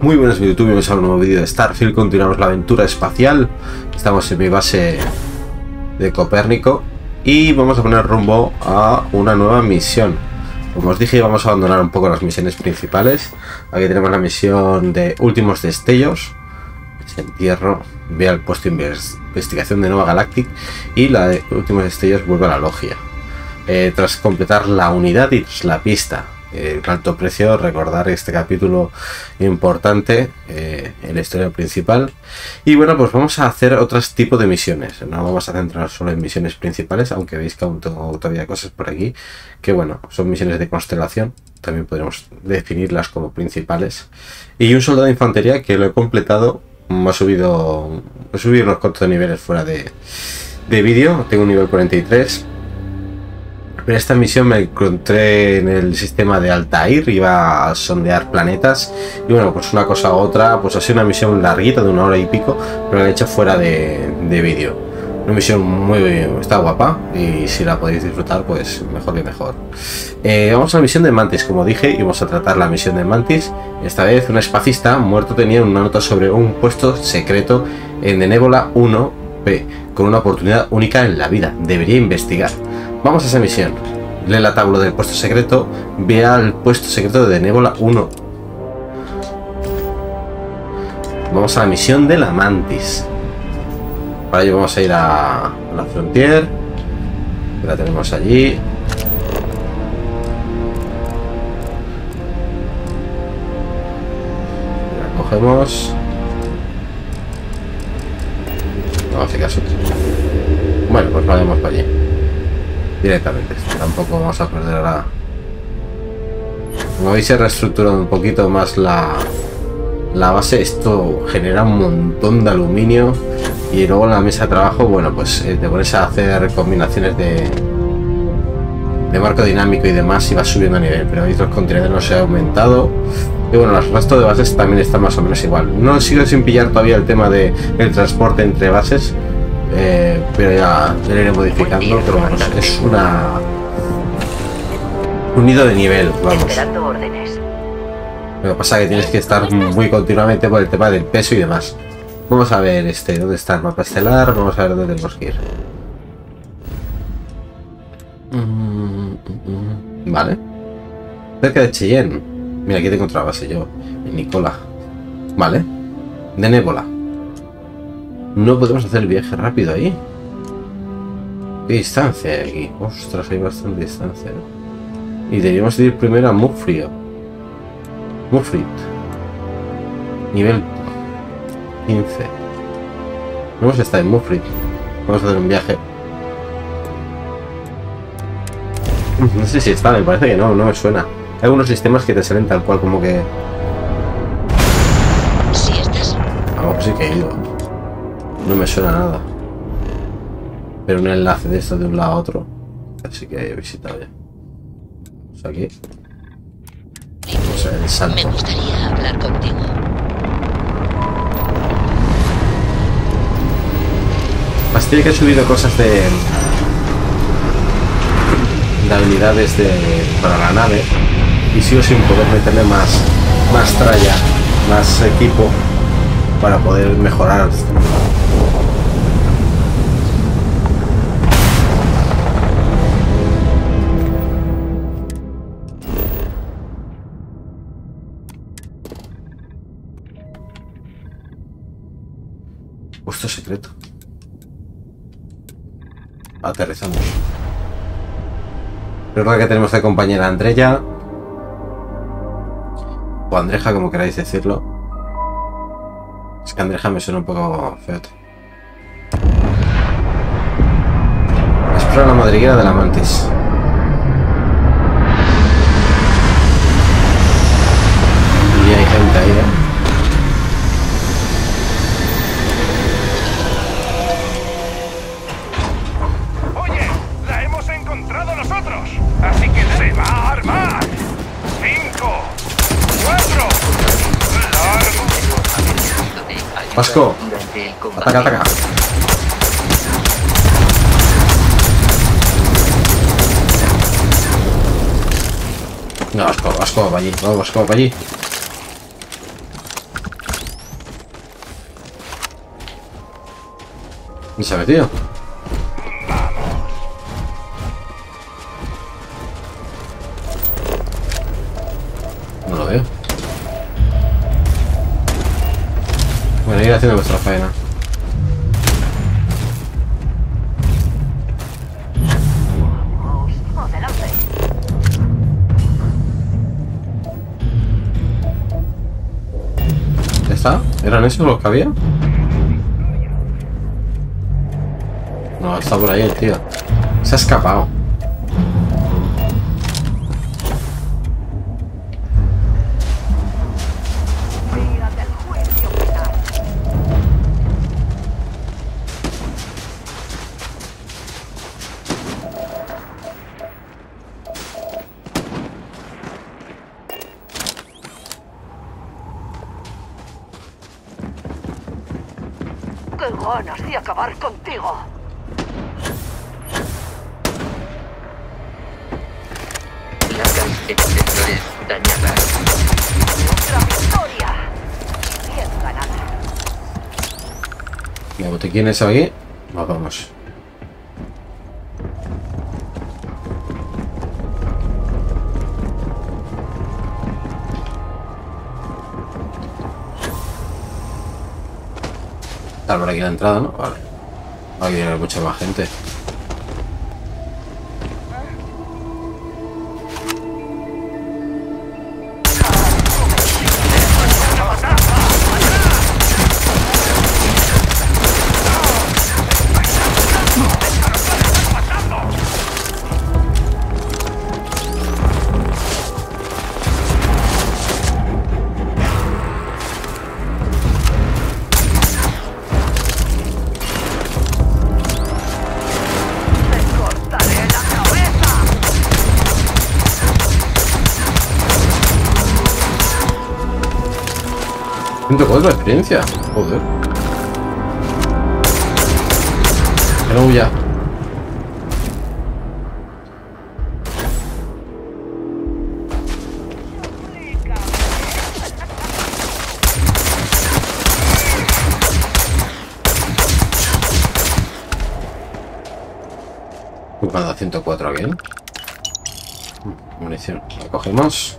Muy buenas YouTube, bienvenidos a un nuevo vídeo de Starfield, continuamos la aventura espacial. Estamos en mi base de Copérnico. Y vamos a poner rumbo a una nueva misión. Como os dije, vamos a abandonar un poco las misiones principales. Aquí tenemos la misión de Últimos Destellos Entierro, ve al puesto de investigación de Nova Galactic Y la de Últimos Destellos vuelve a la logia. Eh, Tras completar la unidad y la pista eh, alto precio, recordar este capítulo importante eh, en la historia principal. Y bueno, pues vamos a hacer otros tipos de misiones. No vamos a centrarnos solo en misiones principales, aunque veis que aún tengo todavía cosas por aquí, que bueno, son misiones de constelación. También podemos definirlas como principales. Y un soldado de infantería que lo he completado, me ha subido, he subido unos cuantos niveles fuera de, de vídeo. Tengo un nivel 43 en esta misión me encontré en el sistema de Altair, iba a sondear planetas y bueno, pues una cosa u otra, pues ha sido una misión larguita de una hora y pico, pero la he hecho fuera de, vídeo. Una misión muy, está guapa y si la podéis disfrutar, pues mejor que mejor. Eh, vamos a la misión de Mantis, como dije, y vamos a tratar la misión de Mantis. Esta vez un espacista muerto tenía una nota sobre un puesto secreto en Nebula 1P, con una oportunidad única en la vida. Debería investigar. Vamos a esa misión. Lee la tabla del puesto secreto. Vea el puesto secreto de Nébola 1. Vamos a la misión de la Mantis. Para ello vamos a ir a la Frontier. La tenemos allí. La cogemos. No hace caso. Bueno, pues vamos para allí directamente. Tampoco vamos a perder ahora. Como veis, se reestructurado un poquito más la, la base. Esto genera un montón de aluminio. Y luego la mesa de trabajo, bueno, pues eh, te pones a hacer combinaciones de, de marco dinámico y demás y vas subiendo a nivel. Pero veis, los contenedores no se ha aumentado. Y bueno, el resto de bases también están más o menos igual. No sigo sin pillar todavía el tema del el transporte entre bases eh, pero ya lo iré modificando, pero vamos, es una... Un nido de nivel, vamos. Lo que pasa es que tienes que estar muy continuamente por el tema del peso y demás. Vamos a ver este, dónde está el mapa estelar, vamos a ver dónde tenemos que ir. Mm, vale. Cerca de Cheyenne. Mira, aquí tengo otra base yo. Nicola. Vale. De Nébola. No podemos hacer el viaje rápido ahí. ¿Qué distancia hay aquí? Ostras, hay bastante distancia. Y deberíamos ir primero a Mufrio. Mufrit. Nivel 15. Vamos a estar en Mufrit. Vamos a hacer un viaje. No sé si está, me parece que no, no me suena. Hay algunos sistemas que te salen tal cual como que... Si estás... Pues sí que he ido. No me suena nada. Pero un enlace de esto de un lado a otro. Así que he visitado ya. Vamos aquí. Vamos a ver el salto. Me gustaría hablar contigo. Más que he subido cosas de... de habilidades de, para la nave. Y sigo sin poder meterle más, más tralla, más equipo para poder mejorar Puesto secreto. Aterrizamos. Creo que tenemos de compañera Andrea. O Andreja, como queráis decirlo. Que Andreja me suena un poco feo. Explora la madriguera de la mantis. Vasco, ataca, ataca. No, Vasco, Vasco, va allí, no, Vasco, va allí. ¿Y se ha metido? Esos los que había? No, está por ahí el tío. Se ha escapado. ¡Qué ganas de acabar contigo! Placas exteriores dañadas. ¡Otra victoria! Bien ganada. Mira, botiquines aquí. Nos vamos. Está por aquí la entrada, ¿no? Vale. Aquí viene mucha más gente. 104 de experiencia. Joder. Que no huya. Buscando a 104 bien. Munición. La cogemos.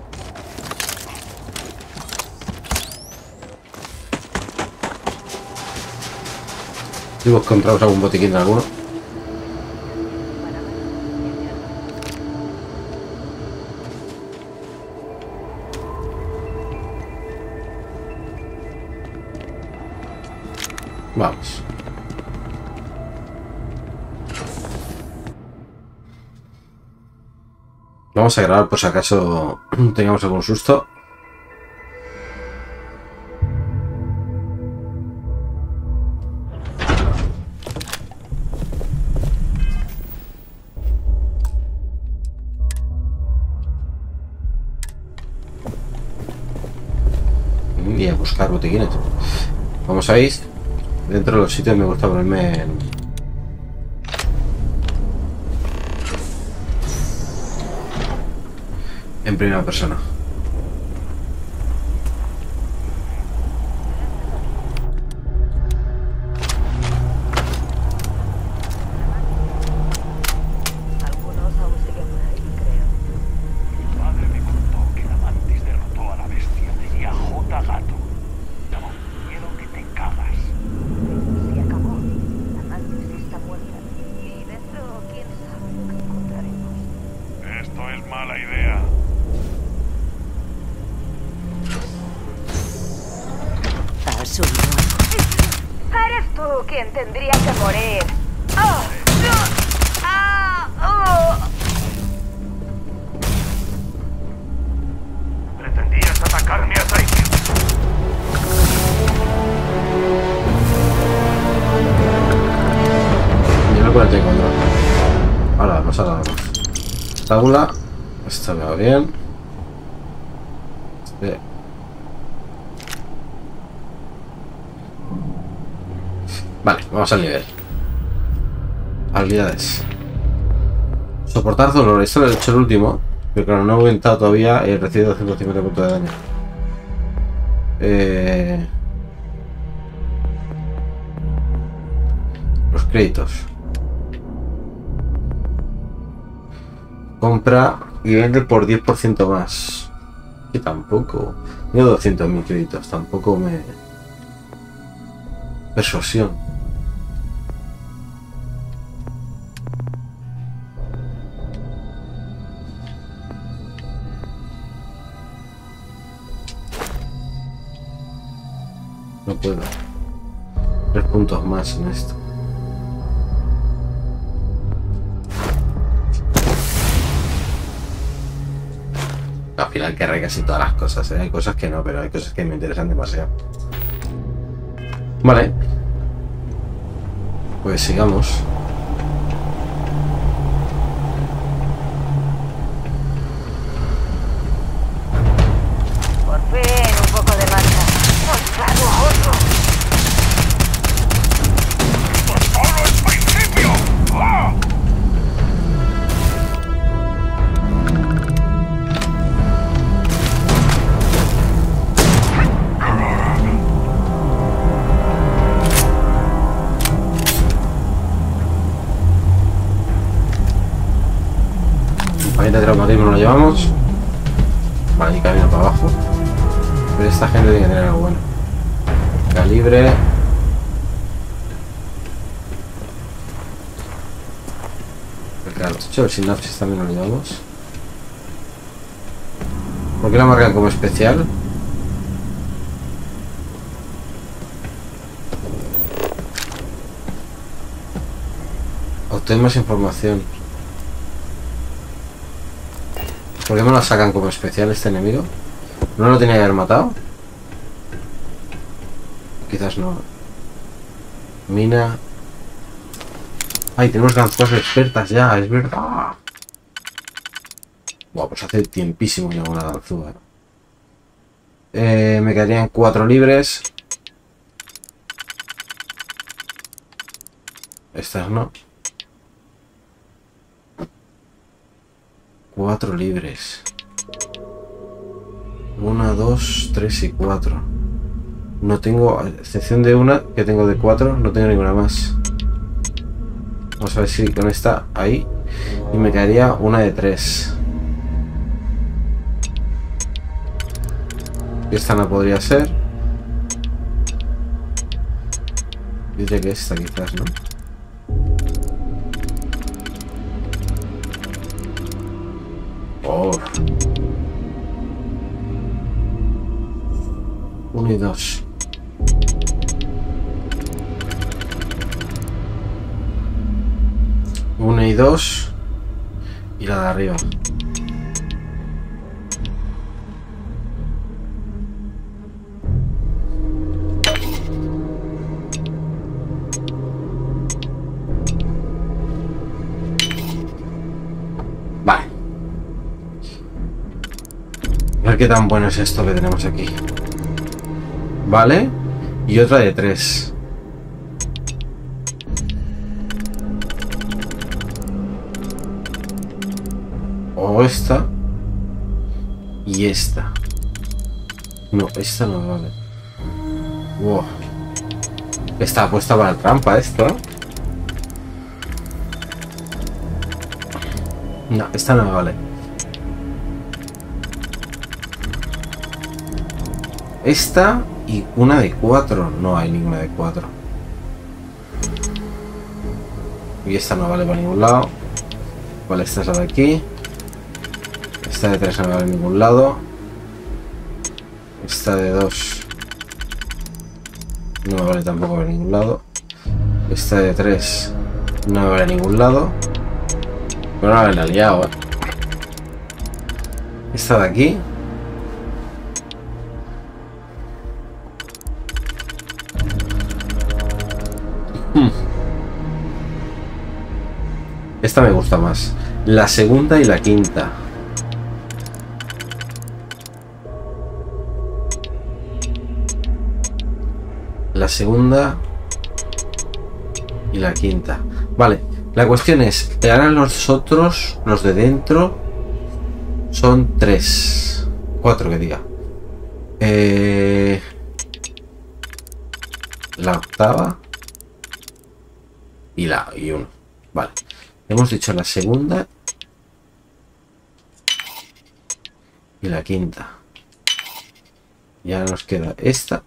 Si vos encontramos algún botiquín de alguno. Vamos. Vamos a grabar por si acaso tengamos algún susto. Botiquines. Como sabéis, dentro de los sitios me gusta ponerme en... en primera persona. Al nivel. Habilidades. Soportar dolor. Esto lo he hecho el último. Pero claro, no he aumentado todavía. He recibido 150 puntos de daño. Eh... Los Créditos. Compra y vende por 10% más. Que tampoco. Tengo 200.000 créditos, tampoco me. Persuasión. Casi todas las cosas, ¿eh? Hay cosas que no, pero hay cosas que me interesan demasiado. Vale. Pues sigamos. Especial? Obtén más información. ¿Por qué me la sacan como especial este enemigo? ¿No lo tenía que haber matado? Quizás no. Mina. Ay, tenemos ganzúas expertas ya, es verdad. Buah, pues hace tiempísimo que una ganzúa. Eh, me quedarían cuatro libres. Estas no. Cuatro libres. Una, dos, tres y cuatro. No tengo, a excepción de una que tengo de cuatro, no tengo ninguna más. Vamos a ver si con esta ahí. Y me quedaría una de tres. Esta no podría ser. Diría que esta quizás, ¿no? Oh. Uno y dos. Una y dos. Y la de arriba. Qué tan bueno es esto que tenemos aquí. Vale. Y otra de tres. O esta. Y esta. No, esta no vale. Wow. Está puesta para trampa esto, ¿eh? No, esta no vale. Esta y una de cuatro. No hay ninguna de cuatro. Y esta no vale para ningún lado. Vale, esta es la de aquí. Esta de tres no vale en ningún lado. Esta de dos. No vale tampoco para ningún lado. Esta de tres no vale a ningún lado. Pero no me he liado, eh. Esta de aquí. Esta me gusta más. La segunda y la quinta. La segunda y la quinta. Vale, la cuestión es, ahora los otros, los de dentro, son tres. Cuatro que diga. Eh, la octava Y la y uno. Vale. Hemos dicho la segunda. Y la quinta. Ya nos queda esta.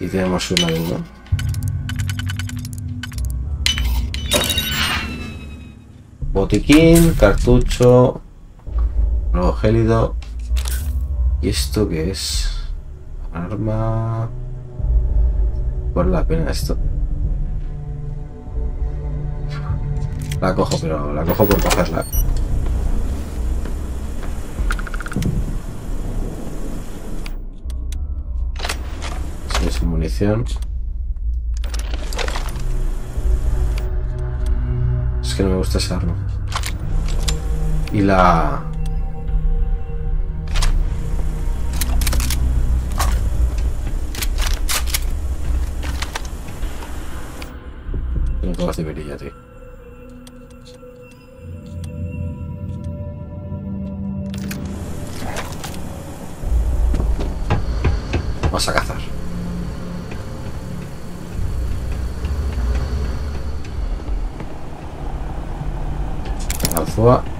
Y tenemos una uno. Botiquín, cartucho, nuevo gélido. ¿Y esto qué es? Arma. Vale la pena esto. La cojo, pero la cojo por cogerla. Si es munición. Es que no me gusta esa arma. Y la... Tengo todas de verilla, tío. Vamos a cazar. Ganzúa.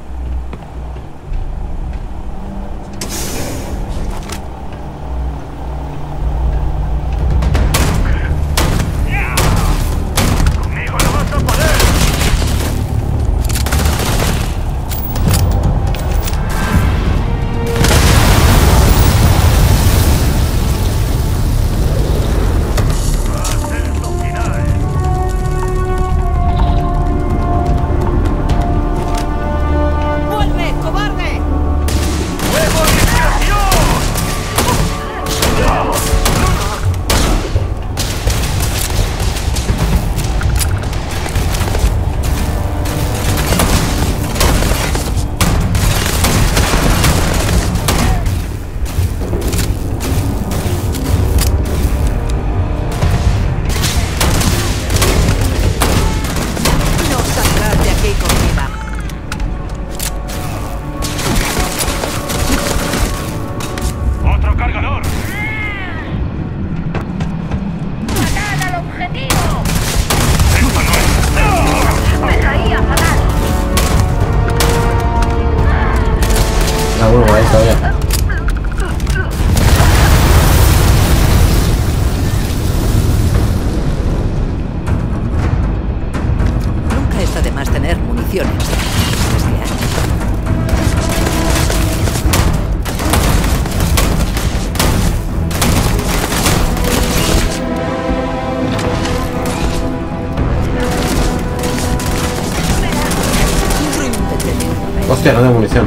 Hostia, no tengo munición.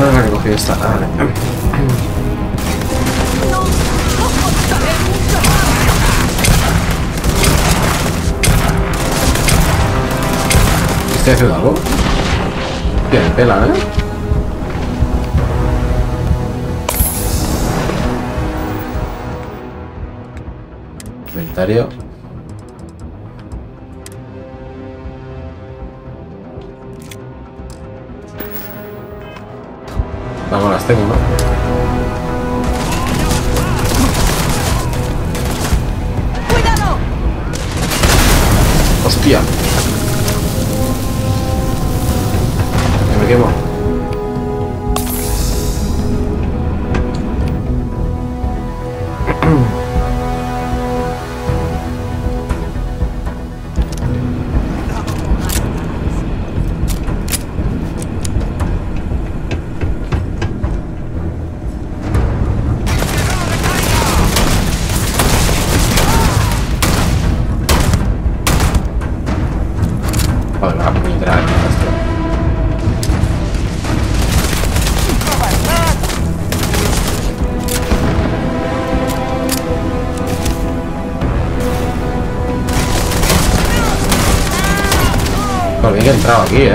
No la que cogí esta. Ah, vale. ¿Estoy haciendo algo? Tiene pela, ¿eh? Inventario. Vamos, las tengo, ¿no?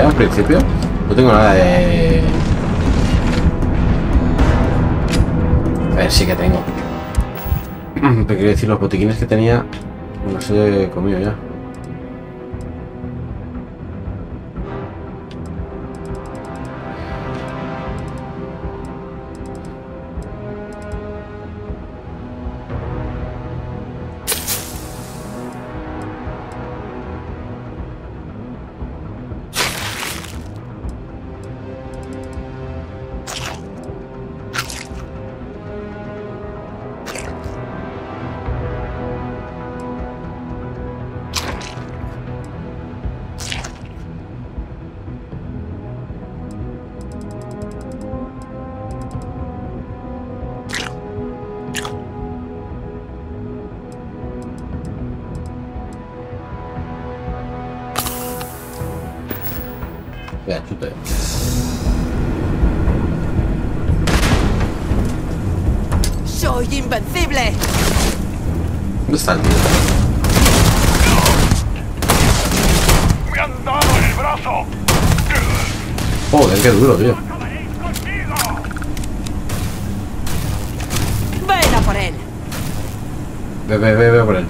Al principio. No tengo nada de... A ver, sí que tengo. Pero quiero decir, los botiquines que tenía... No los he comido ya. ¡Me han dado el brazo! Joder, qué duro, tío. Ven a por él. Ve, ve, ve, ve por él.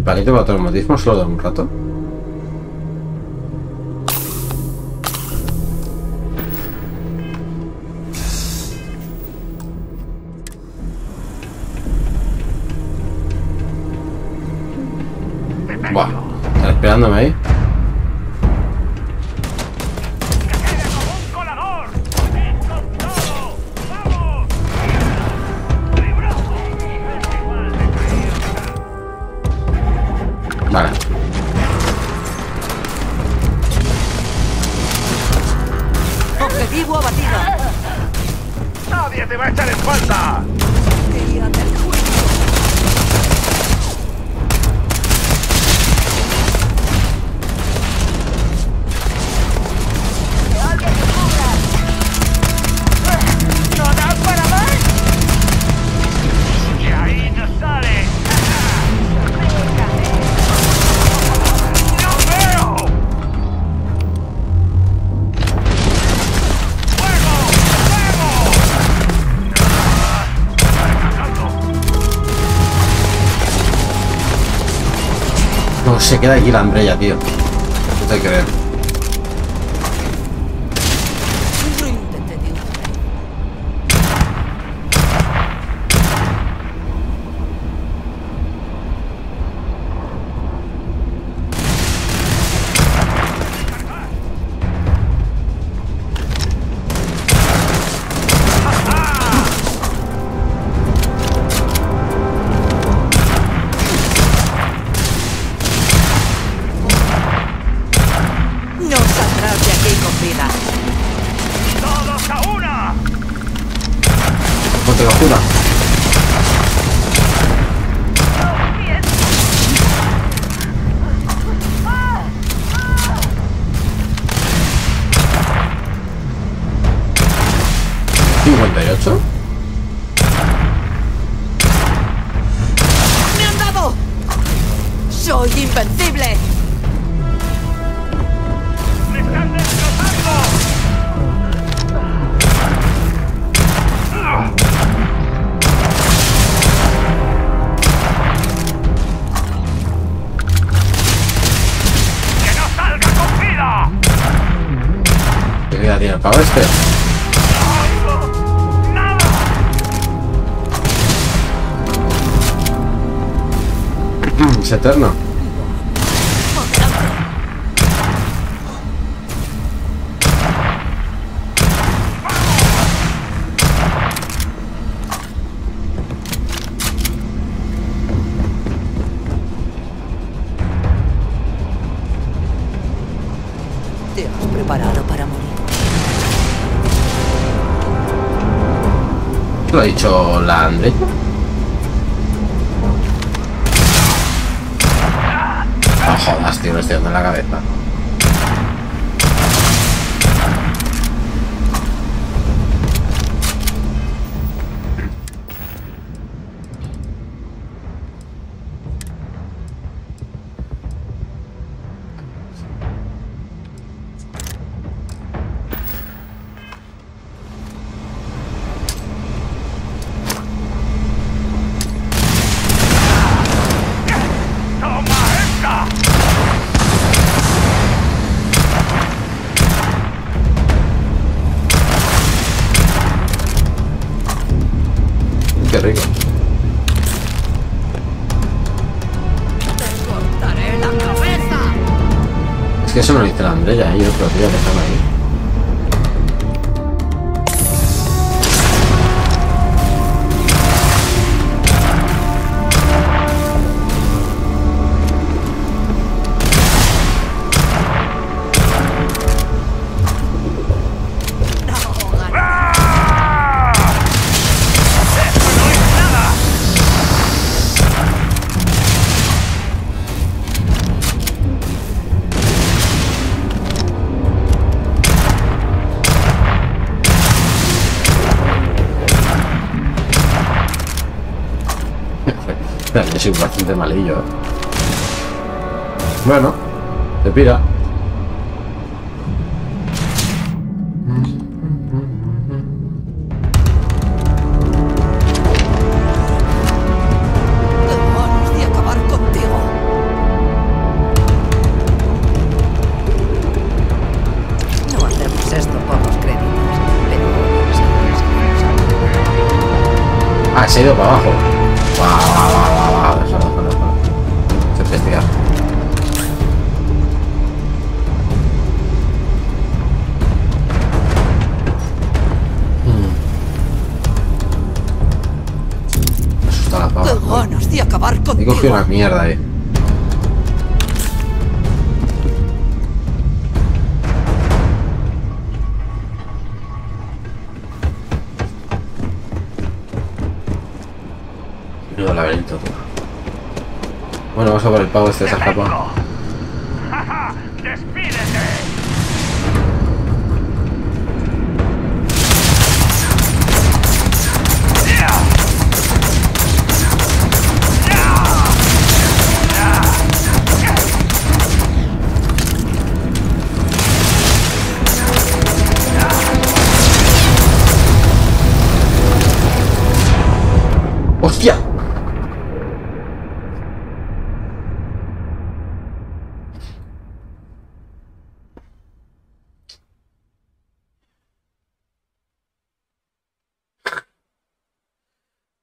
¿El paquete de automatismo solo da un rato? se queda aquí la Andrea, tío. No te creer. eterna. Es que eso me lo dice la Andrea, ¿eh? yo creo que ya dejaba ahí. Soy bastante malillo, ¿eh? Bueno, te pira. Demonios de acabar contigo. No hacemos esto por los créditos, pero se ha ido para abajo. He cogido una mierda ahí. Menudo laberinto, tú. Bueno, vamos a por el pavo este, se ha escapado.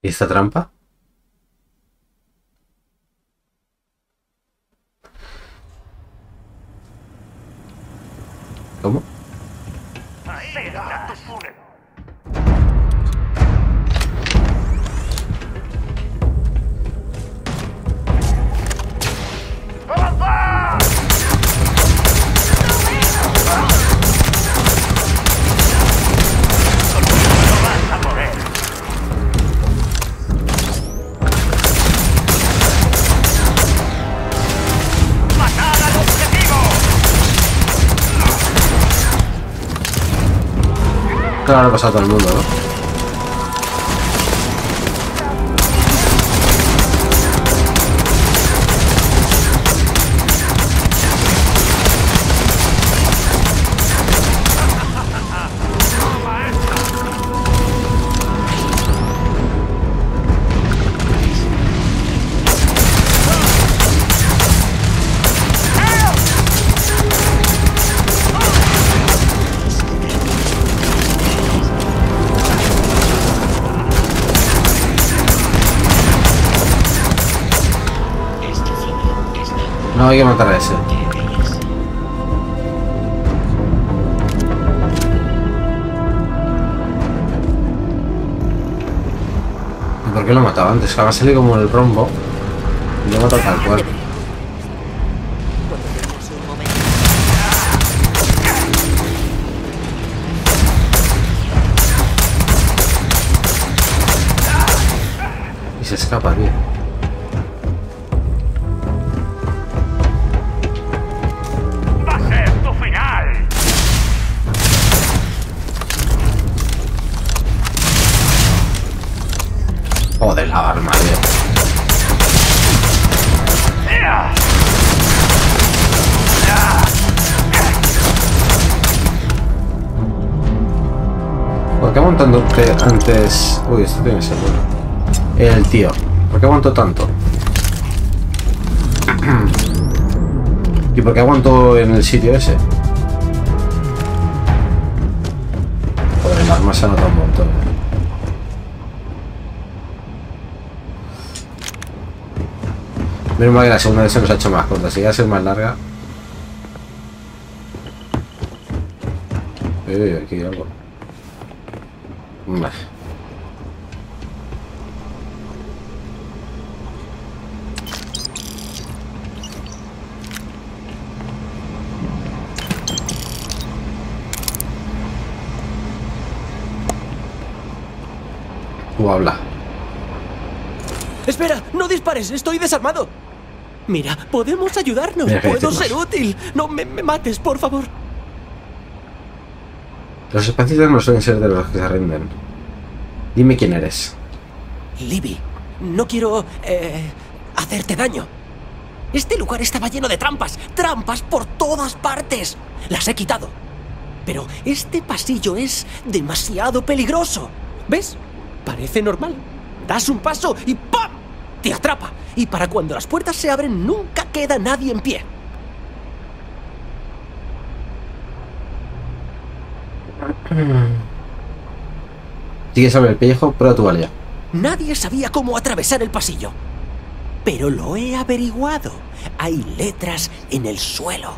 Esta trampa? Claro, lo ha pasado a todo el mundo, ¿no? Hay que matar a ese. ¿Y por qué lo mataba antes? Que va a salir como el rombo. Y lo mata tal cual. Y se escapa, tío. Qué aguantando que antes... Uy, esto tiene que ser bueno. El tío. ¿Por qué aguantó tanto? ¿Y por qué aguantó en el sitio ese? Joder, el arma se ha notado un montón. eh. Menos mal que la segunda vez se nos ha hecho más corta. Si iba a ser más larga. uy, aquí hay algo. Vale. Tú habla. Espera, no dispares, estoy desarmado. Mira, podemos ayudarnos. Mira Puedo ser útil. No me, me mates, por favor. Los espacios no suelen ser de los que se rinden. Dime quién eres. Libby, no quiero eh, hacerte daño. Este lugar estaba lleno de trampas, trampas por todas partes. Las he quitado. Pero este pasillo es demasiado peligroso. ¿Ves? Parece normal. Das un paso y ¡pam! Te atrapa. Y para cuando las puertas se abren nunca queda nadie en pie. Sigue sobre el pellejo, prueba tu valía. Nadie sabía cómo atravesar el pasillo. Pero lo he averiguado. Hay letras en el suelo.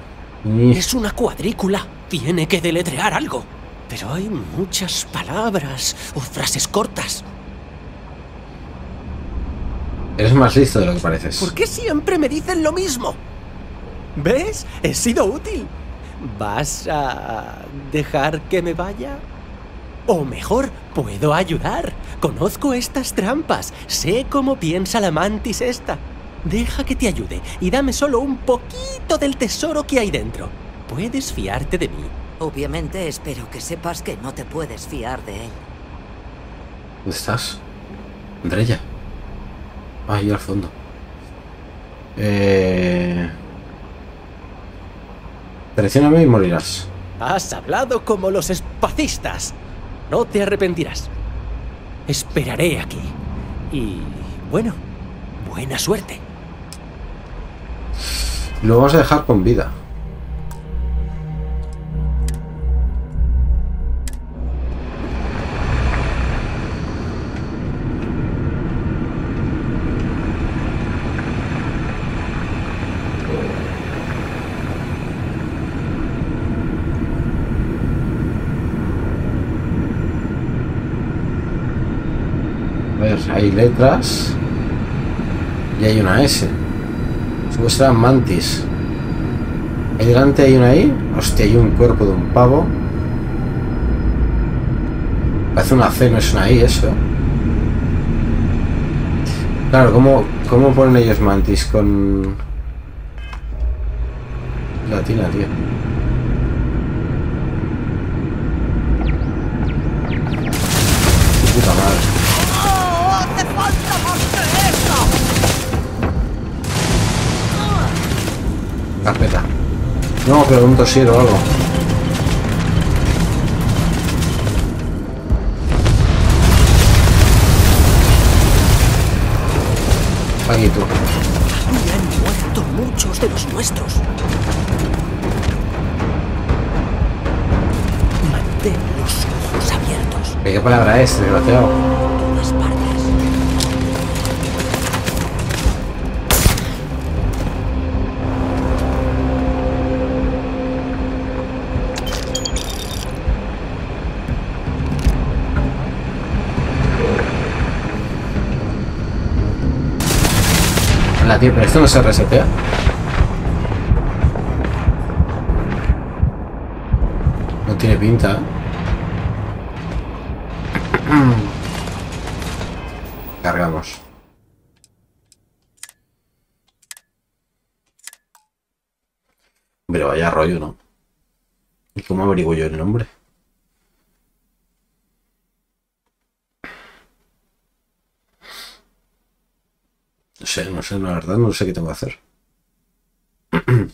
Mm, Es una cuadrícula. Tiene que deletrear algo. Pero hay muchas palabras o frases cortas. Eres más listo de lo que pareces. ¿Por qué siempre me dicen lo mismo? ¿Ves? He sido útil. ¿Vas a dejar que me vaya? O mejor, puedo ayudar. Conozco estas trampas. Sé cómo piensa la mantis esta. Deja que te ayude y dame solo un poquito del tesoro que hay dentro. Puedes fiarte de mí. Obviamente espero que sepas que no te puedes fiar de él. ¿Dónde estás? Andrea. Ahí al fondo. Eh... Traicióname y morirás. Has hablado como los espacistas. No te arrepentirás. Esperaré aquí. Y bueno, buena suerte. Lo vamos a dejar con vida. Hay letras y hay una S. Será mantis. Ahí delante hay una ahí. Hostia, hay un cuerpo de un pavo. Parece una C, no es una I eso. Claro, ¿cómo, cómo ponen ellos mantis con... Latina, tío. Carpeta. No, pero un tosier o algo. Aquí tú. Y han muerto muchos de los nuestros. Mantén los ojos abiertos. ¿Qué palabra es, desgraciado? La tío, pero esto no se resetea. No tiene pinta. Cargamos. Pero vaya rollo, ¿no? ¿Y cómo averiguo yo el nombre? No sé, la verdad, no sé qué tengo que hacer.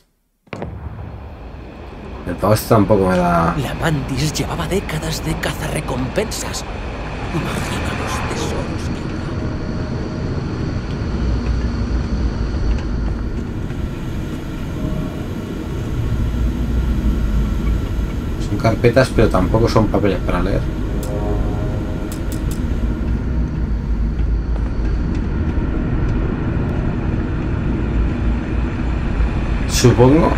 El pavo este tampoco me da... La mantis llevaba décadas de cazarrecompensas. Imagina los tesoros que. Son carpetas, pero tampoco son papeles para leer. Supongo.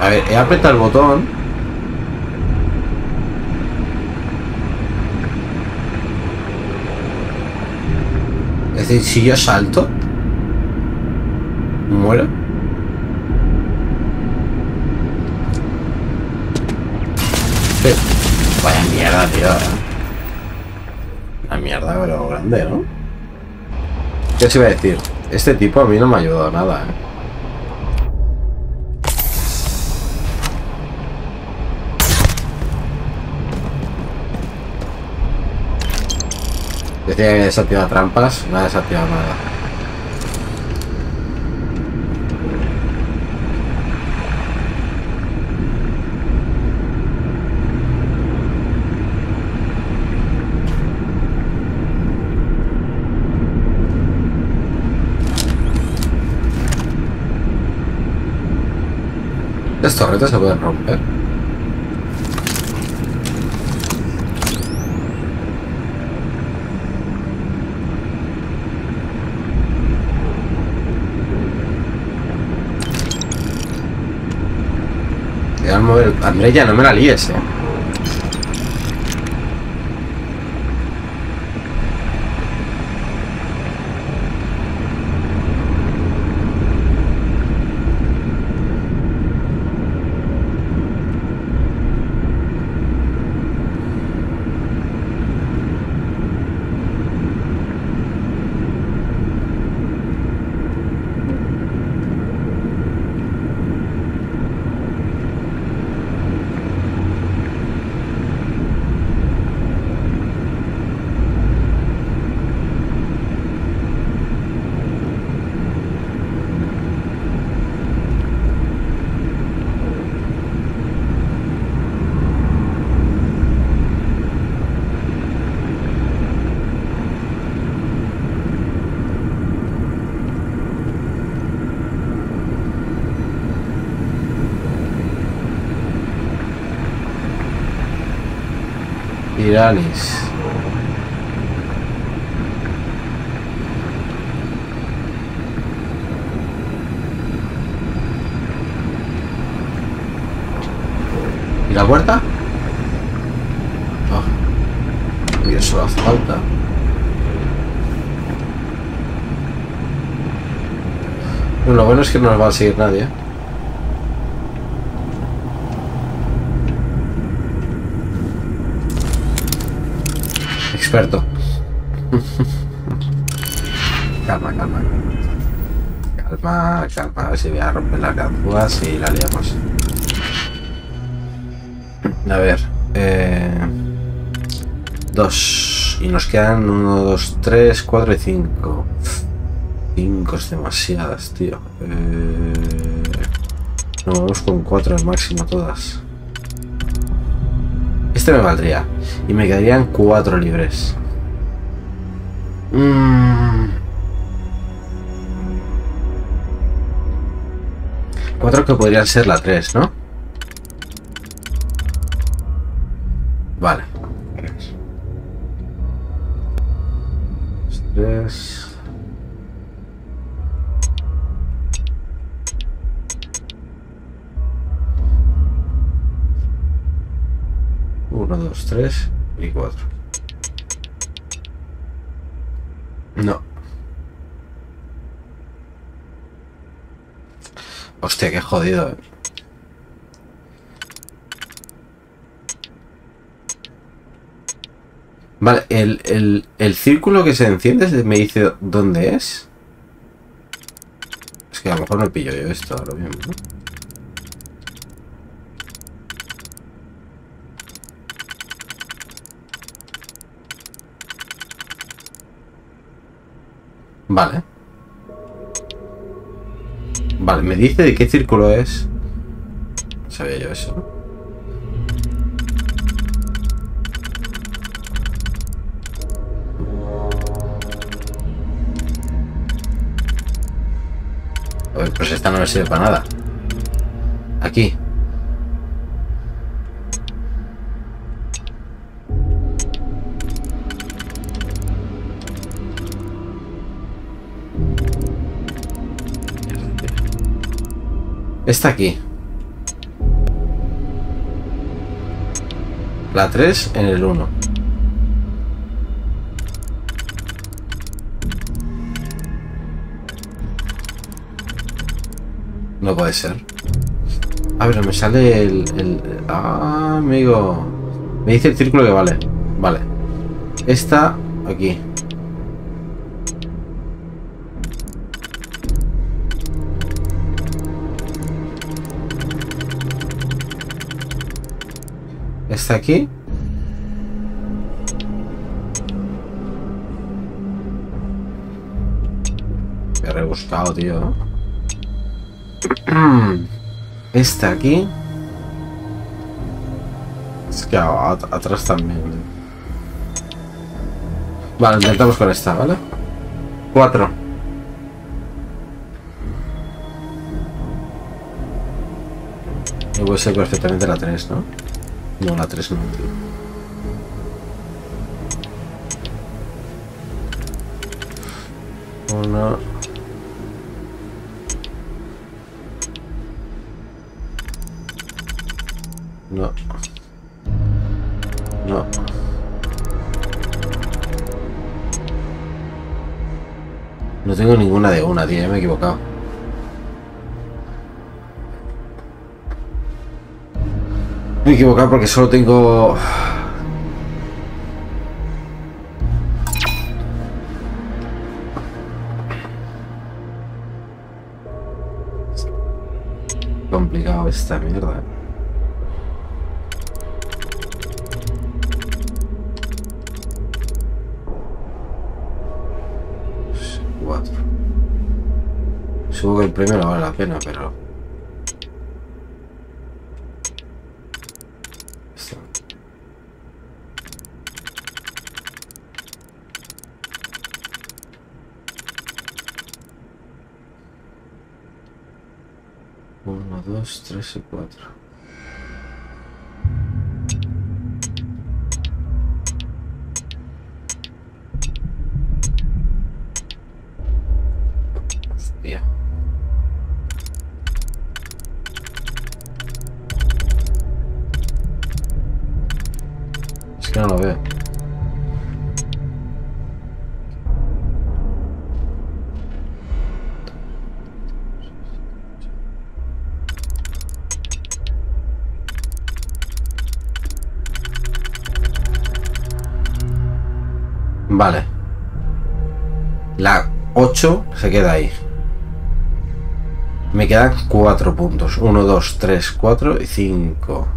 A ver, eh, he apretado el botón. Es decir, si yo salto, muero. Vaya mierda, tío. Una mierda, pero grande, ¿no? ¿Qué os iba a decir? Este tipo a mí no me ha ayudado nada, ¿eh? Decía que desactiva trampas, no ha desactivado nada. Las torretas se pueden romper. André, ya no me la líes, eh. ¿Y la puerta? Ah. Y eso hace falta. Lo bueno es que no nos va a seguir nadie. Experto. calma, calma. Calma, calma. A ver si voy a romper las ganzúas y la liamos. A ver. Eh, dos. Y nos quedan uno, dos, tres, cuatro y cinco. Cinco es demasiadas, tío. Eh, no, vamos con cuatro al máximo todas. Este me valdría. Y me quedarían cuatro libres. Mm. Cuatro que podrían ser la tres, ¿no? 2, 3 y 4. No. Hostia, qué jodido. Eh. Vale, el, el, el, círculo que se enciende me dice dónde es. Es que a lo mejor no pillo yo esto ahora mismo, ¿no? Vale. Vale, me dice de qué círculo es. Sabía yo eso. A ver, pues esta no me sirve para nada. Aquí. Está aquí. La 3 en el 1. No puede ser. A ver, me sale el... Ah, amigo. Me dice el círculo que vale. Vale. Esta aquí. Esta aquí. Me he rebuscado, tío. Esta aquí. Es que at- atrás también. Vale, intentamos con esta, ¿vale? Cuatro. Y puede ser perfectamente la 3, ¿no? No, la 3 no. Una. No. No. No tengo ninguna de una, tío, ya me he equivocado. Me he equivocado porque solo tengo... Complicado esta mierda. Cuatro. Supongo que el primero vale la pena, pero... Esta. Uno, dos, 8 se queda ahí. Me quedan 4 puntos. 1, 2, 3, 4 y 5.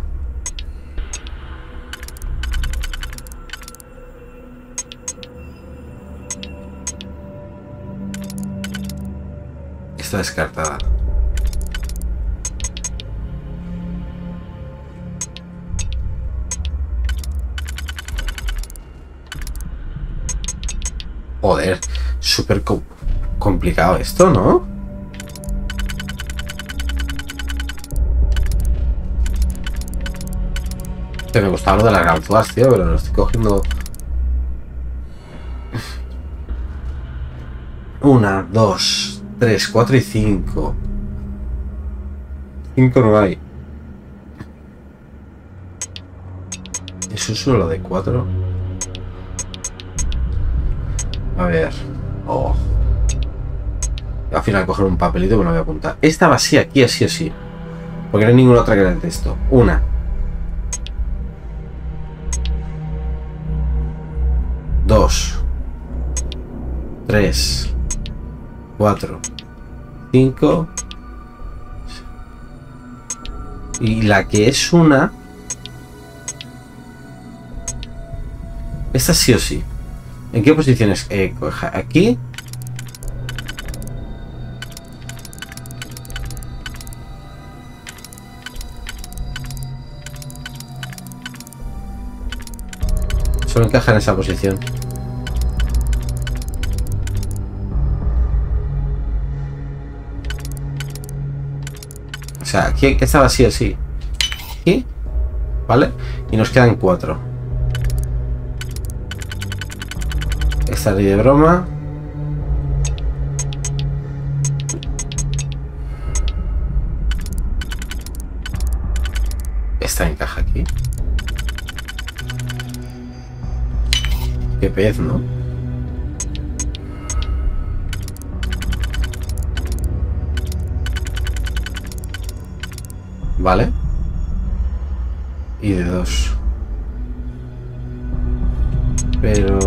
Está descartada. Joder, súper co- complicado esto, ¿no? Que me gustaba lo de las ganzúas, tío, pero lo estoy cogiendo. Una, dos, tres, cuatro y cinco. Cinco no hay. Eso es solo de cuatro. A ver. Oh. Al final coger un papelito que lo voy a apuntar. Esta va así, aquí, así, así. Porque no hay ninguna otra que la esto. Una. Dos. Tres. Cuatro. Cinco. Y la que es una. Esta sí o sí. ¿En qué posiciones? Eh, aquí. Solo encaja en esa posición. O sea, aquí estaba así, así. Aquí. ¿Vale? Y nos quedan cuatro. Esta ni de broma. Esta encaja aquí. Qué pez, ¿no? Vale. Y de dos. Pero...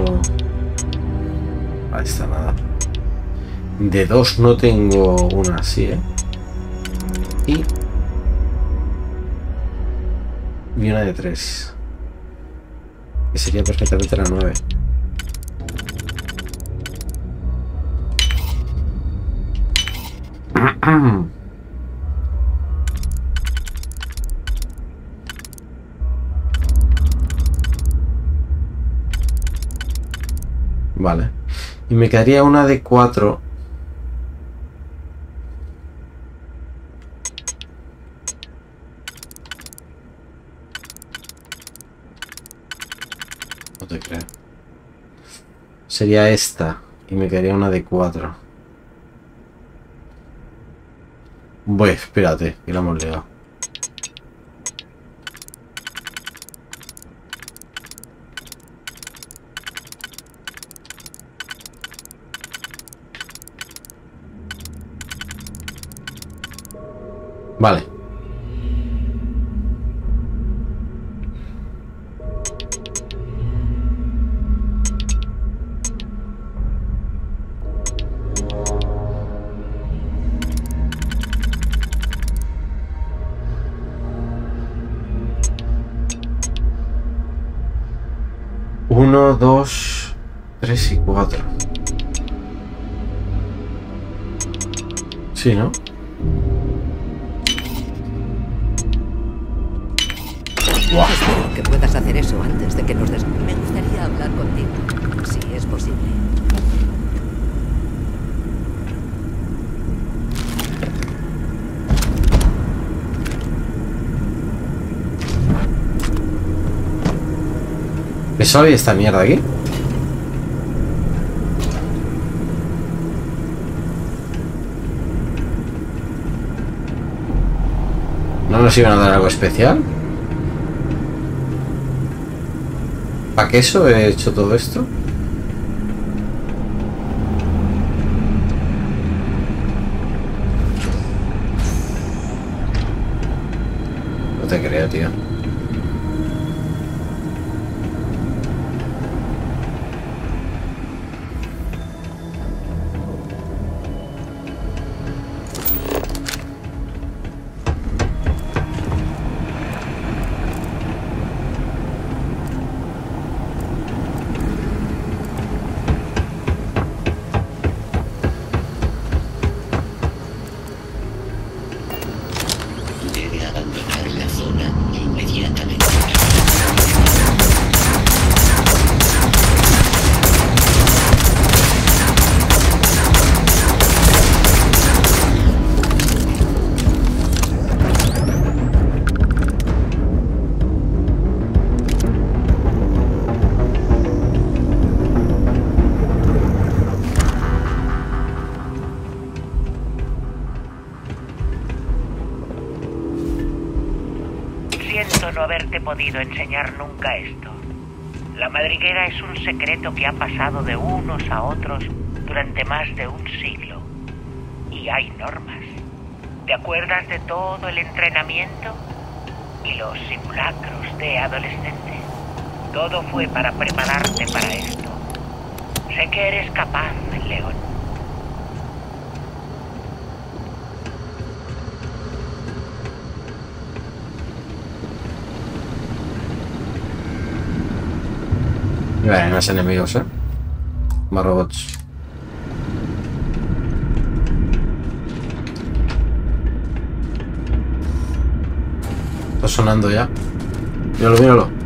Ahí está, nada. De dos no tengo una así, ¿eh? Y... Y una de tres. Que sería perfectamente la nueve. Vale. Y me quedaría una de cuatro. No te creo. Sería esta. Y me quedaría una de cuatro. Voy, espérate, que la hemos liado. Vale. Sí, ¿no? Espero que puedas hacer eso antes de que nos des... Me gustaría hablar contigo, si es posible. ¿Qué soy esta mierda aquí? Nos iban a dar algo especial? ¿Para qué eso he hecho todo esto? Podido enseñar nunca esto. La madriguera es un secreto que ha pasado de unos a otros durante más de un siglo. Y hay normas. ¿Te acuerdas de todo el entrenamiento? Y los simulacros de adolescente. Todo fue para prepararte para esto. Sé que eres capaz, León. Bueno, más enemigos, ¿eh? Más robots. Está sonando ya. Míralo, míralo.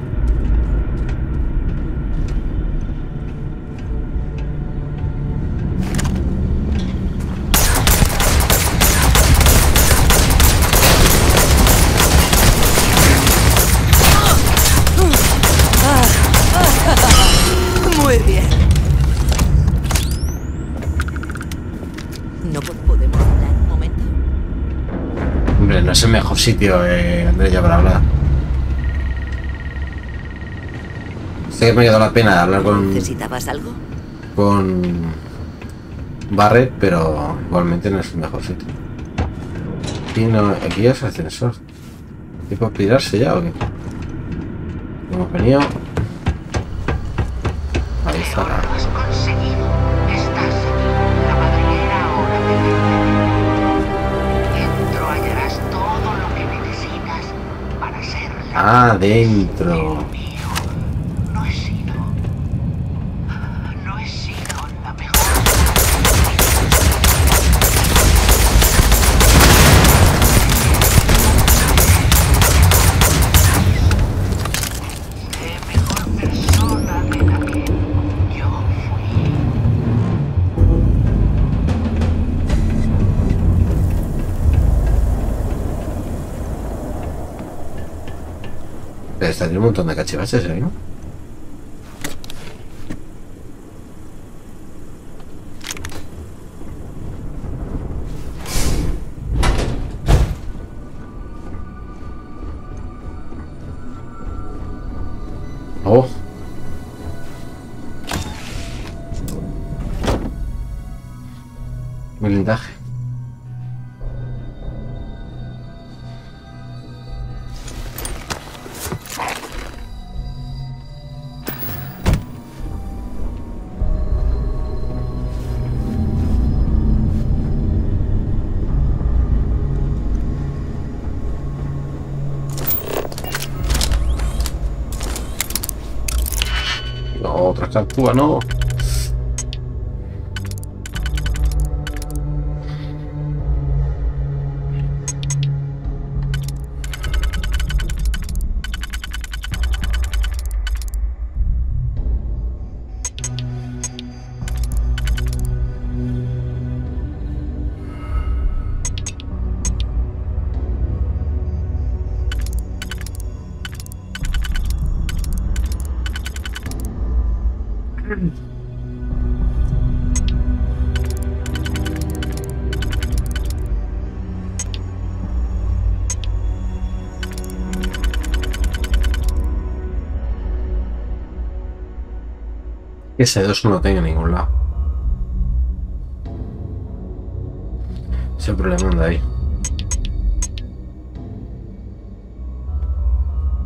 Sitio, eh, Andrés, ya para hablar. Sé que me ha dado la pena hablar con, ¿Necesitabas algo? con Barret, pero igualmente no es el mejor sitio. Aquí, no, aquí es ascensor. ¿Tipo pirarse ya o qué? Hemos venido. La Está tiene un montón de cachivaches ahí, ¿no? Oh. 我呢？S2 no lo tengo en ningún lado. Ese problema anda ahí.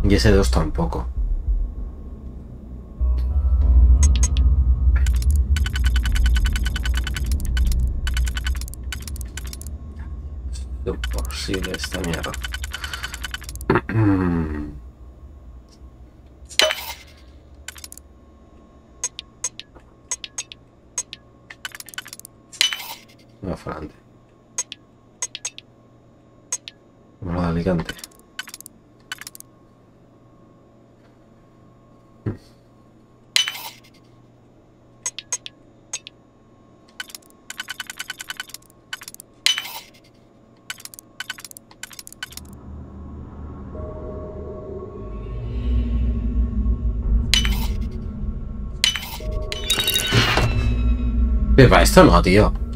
Y S2 tampoco. No, Ferrante. Vamos a Alicante. Pepa, esto no, tío.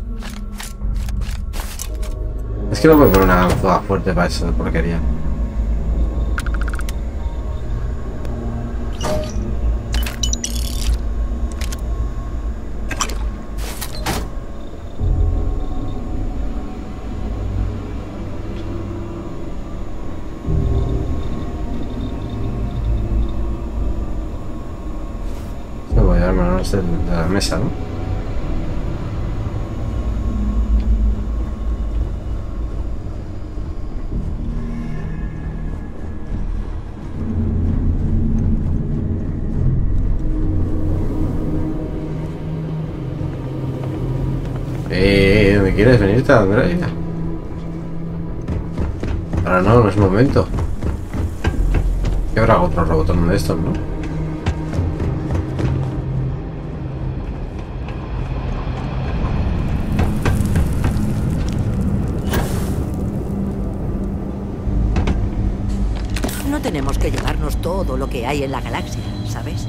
Que no puedo poner una toda fuerte para esa porquería. Se voy a de, de la mesa, ¿no? Eh, Ahora no, no es momento. ¿Qué habrá otro robotón de estos, no? No tenemos que llevarnos todo lo que hay en la galaxia, ¿sabes?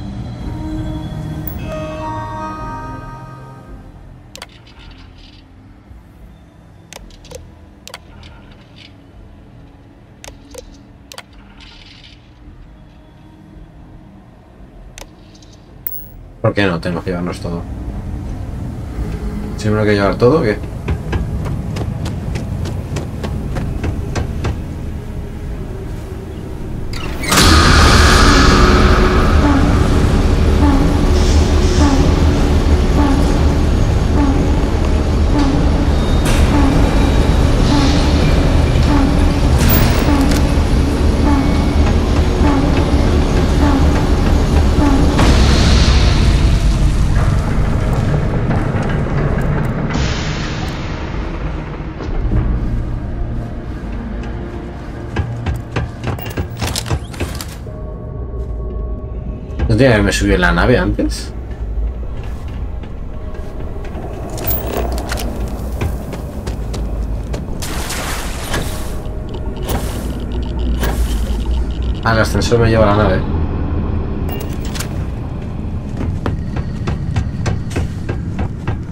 ¿Por qué no? Tenemos que llevarnos todo. ¿Siempre hay que llevar todo o qué? ¿No tenía que me subió en la nave antes? Ah, el ascensor me lleva la nave.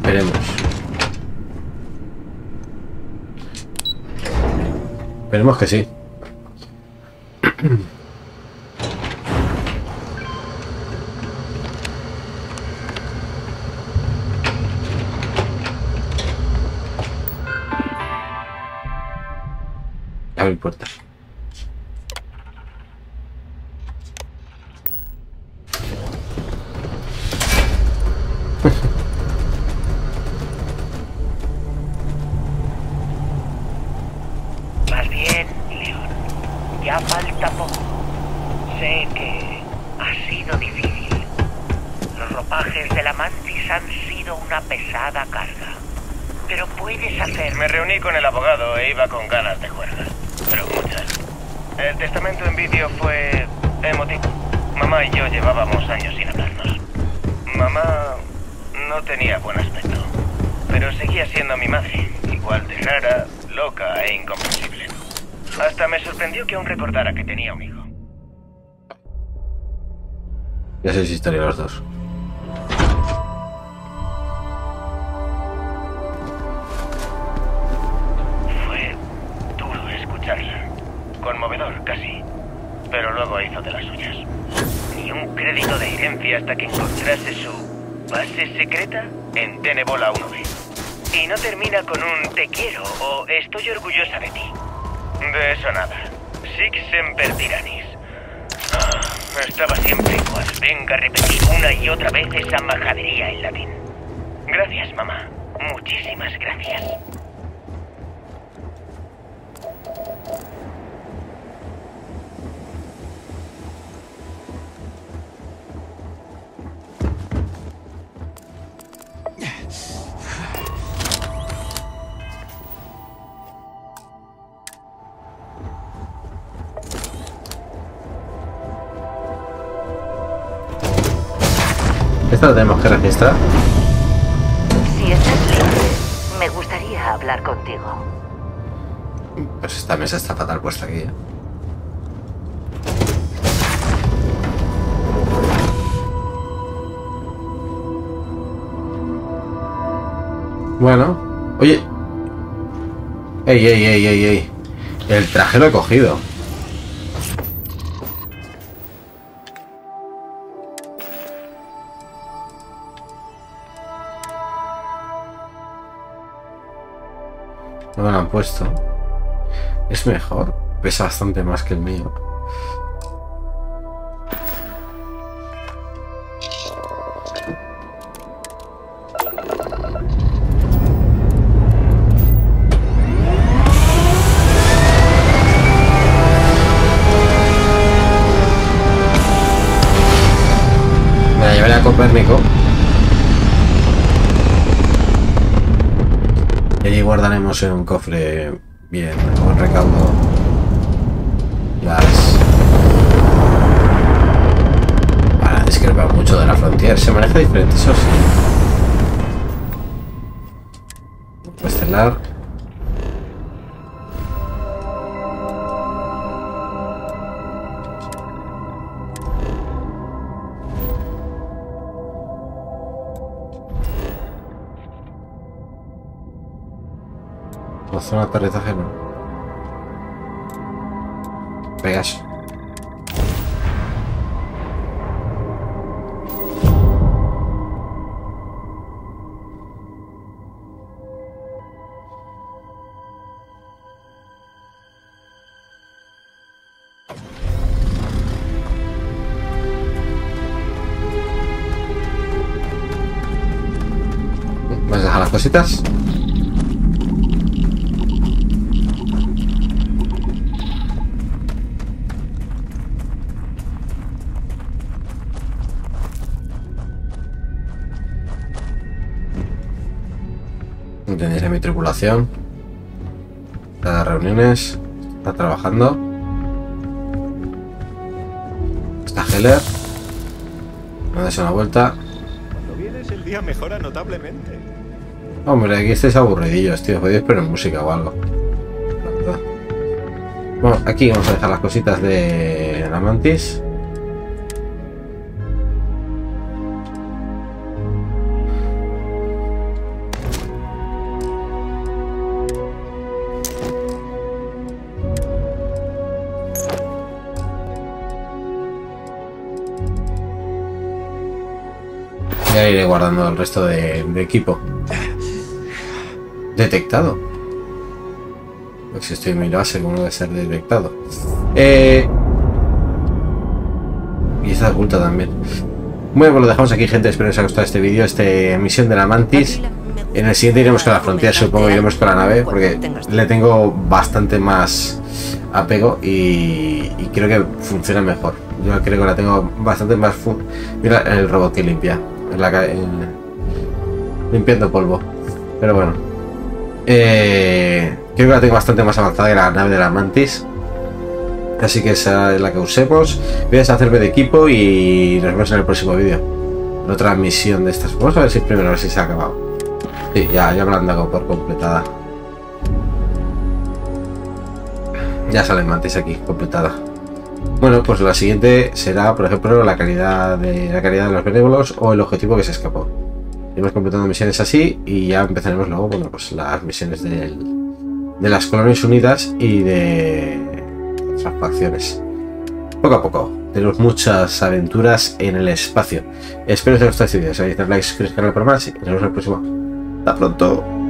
Veremos. Esperemos que sí. No tenía buen aspecto. Pero seguía siendo mi madre. Igual de rara, loca e incomprensible. Hasta me sorprendió que aún recordara que tenía un hijo. Ya sé si historia los dos. Fue duro escucharla. Conmovedor, casi. Pero luego hizo de las suyas. Ni un crédito de herencia hasta que encontrase su base secreta en Tenebola 1B. Y no termina con un te quiero o estoy orgullosa de ti. De eso nada. Six semper tyrannis. Ah, estaba siempre igual. Venga a repetir una y otra vez esa majadería en latín. Gracias, mamá. Muchísimas gracias. Esto lo tenemos que registrar. Si estás libre, me gustaría hablar contigo. Pues esta mesa está fatal puesta aquí. ¿eh? Bueno, oye. Ey, ey, ey, ey, ey. El traje lo he cogido. No lo han puesto. Es mejor. Pesa bastante más que el mío. Un cofre bien, con recaudo las... Para discrepar mucho de la frontera. Se maneja diferente, eso sí. Estelar. Zona de aterrizaje no. Pegas. ¿Vas a dejar las cositas? Tripulación. Cada reuniones. Está trabajando. Está Heller. Me das una vuelta. Cuando vienes el día mejora notablemente. Hombre, aquí estáis aburridillos, tío. Podéis poner música o algo. Bueno, aquí vamos a dejar las cositas de la mantis. Ya iré guardando el resto de, de equipo. Detectado. Pues si estoy en mi base, ¿cómo debe ser detectado? Eh... Y está oculta también. Bueno, pues lo dejamos aquí, gente. Espero que os haya gustado este vídeo, esta misión de la Mantis. En el siguiente iremos con la frontera, supongo, iremos con la nave, porque le tengo bastante más apego y, y creo que funciona mejor. Yo creo que la tengo bastante más... Mira el robot que limpia. Limpiando polvo. Pero bueno. Eh, creo que la tengo bastante más avanzada que la nave de la Mantis. Así que esa es la que usemos. Voy a deshacerme de equipo y nos vemos en el próximo vídeo. Otra misión de estas. Vamos a ver si primero a ver si se ha acabado. Sí, ya, ya me la han dado por completada. Ya sale Mantis aquí, completada. Bueno, pues la siguiente será, por ejemplo, la calidad de la calidad de los benévolos o el objetivo que se escapó. Iremos completando misiones así y ya empezaremos luego, bueno, pues las misiones de las colonias unidas y de otras facciones. Poco a poco, tenemos muchas aventuras en el espacio. Espero que os haya gustado este vídeo. Si queréis dar like, suscribiros al canal para más y nos vemos en el próximo. Hasta pronto.